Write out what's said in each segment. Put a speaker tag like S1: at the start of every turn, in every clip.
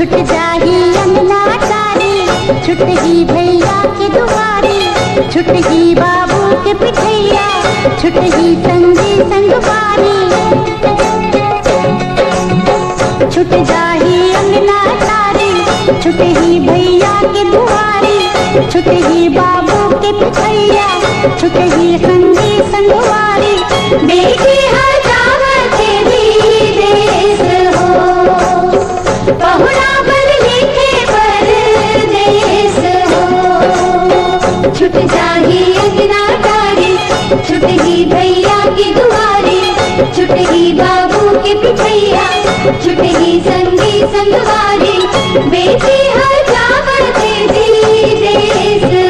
S1: छुट जाही अंगना तारी। छुट ही भैया के दुआरी। छुट ही बाबू के पिठैया। छुट ही संगी संगवारी। छुट जाही अंगना तारी। छुट ही भैया के दुआरी। छुट ही बाबू के पिठैया। छुट ही संगी संगवारी। बेटी हजावत भी देश के पिछैया छुटगी संगी संगवारी बेटी हजावत भी देश।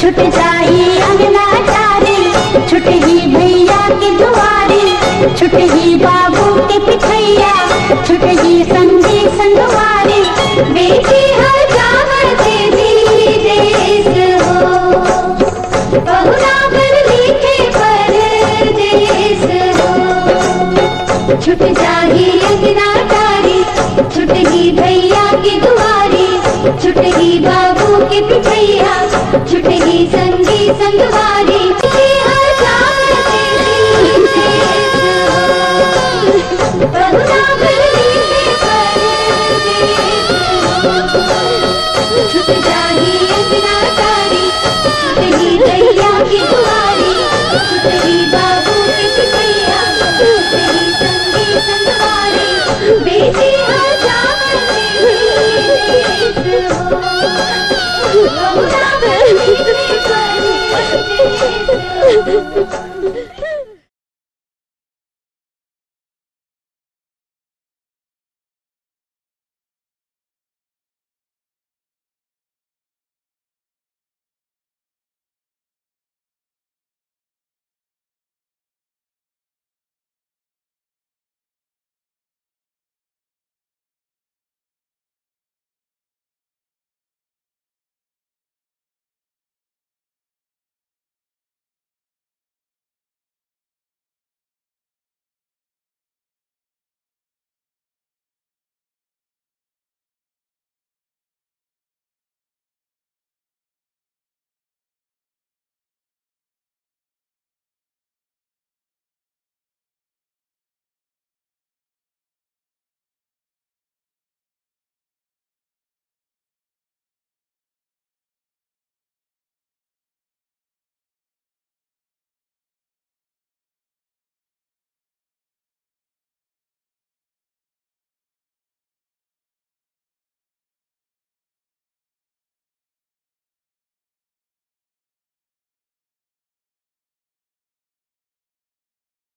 S1: छुट जाई अंगना तारी छुट ही भैया की दुआरी छुट ही बाबू के पिठैया छुट ही संगी संगवारी बेटी हजावत भी देश हो बहुना बन लिखे परदेश हो छुट जाही अंगना दुआरी छुट ही बाबू के पिछैया छुटगी संगी संगवारी।